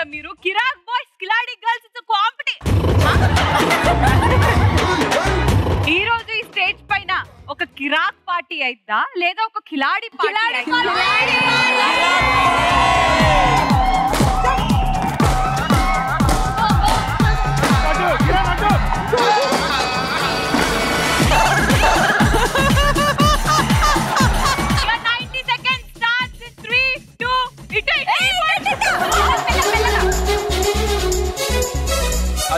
రా మీరు కిరాక్ బాయ్స్ కిలాడి గర్ల్స్ ఇట్స్ కాంపిటీ. ఈ రోజు ఈ స్టేజ్ పైన ఒక కిరాక్ పార్టీ అయిద్దా? లేదా ఒక కిలాడి పార్టీ.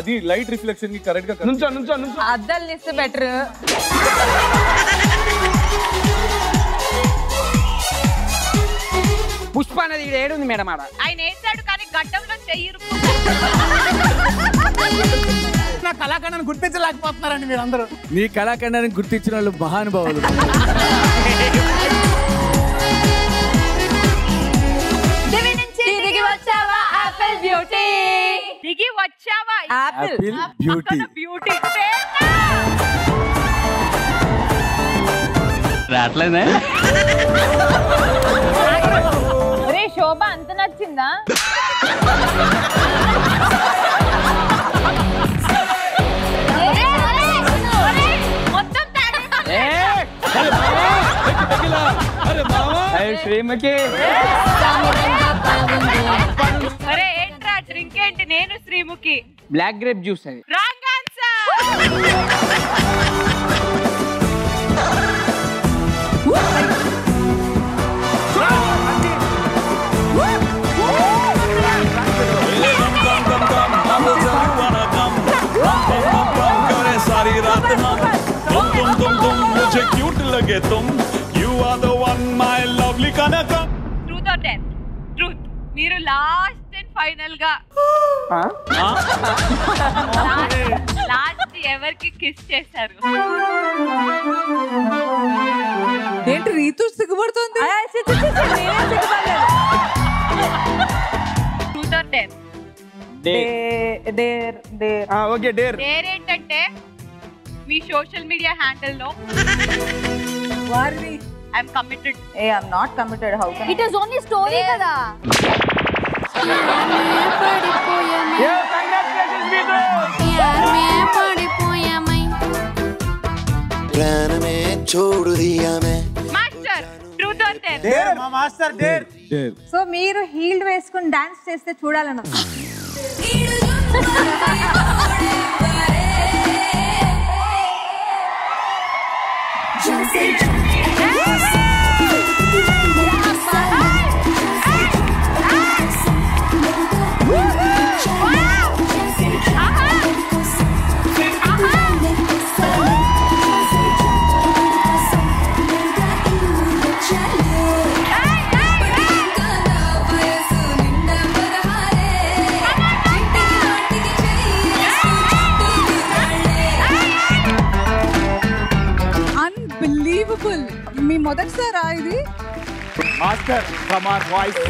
అది లైట్ రిఫ్లెక్షన్కి కరెక్ట్గా నుంచో నుంచో నుంచో. అద్దాలు ఇస్తే బెటర్ పుష్ప అనేది ఇక్కడ ఏడుంది మేడం ఆడ. ఆయన వేసాడు కానీ గడ్డంలో చెయ్యి నా కళాఖండాన్ని గుర్తించలేకపోతున్నారండి మీరందరూ. నీ కళాఖండాన్ని గుర్తించిన వాళ్ళు మహానుభావులు. దిగి వచ్చావా ఆపిల్ ఆపిల్ బ్యూటీ బ్యూటీ రావట్లేదే రే శోభ అంత నచ్చిందా మొత్తం శ్రీమకి అరే ఏంట్రా డ్రింక్ ఏంటి నేను శ్రీముఖి బ్లాక్ గ్రేప్ జ్యూస్ అది రాంగ్ ఆన్సర్ सारी रात हम तुम तुम तुम तुम मुझे क्यूट लगे तुम you are the one my lovely Kanakam truth or death truth మీరు లాస్ట్ అండ్ ఫైనల్గా లాస్ట్ ఎవరికి కిస్ చేశారు? ఏంటి రీతు సిగ్గుపడుతుంది? డేర్ డేర్ ఓకే డేర్ పేరేంటంటే మీ సోషల్ మీడియా హ్యాండిల్లో వారిని I'm committed a I'm not committed how can it is only story కదా. ప్రాణమే చూడు దియామే master truth or death dare మా మాస్టర్ డేర్ సో మీరు హీల్డ్ వేసుకుని డాన్స్ చేస్తే చూడాలను అన్బిలీవబుల్ మీ మొదటిసారా ఇది? Master from our voice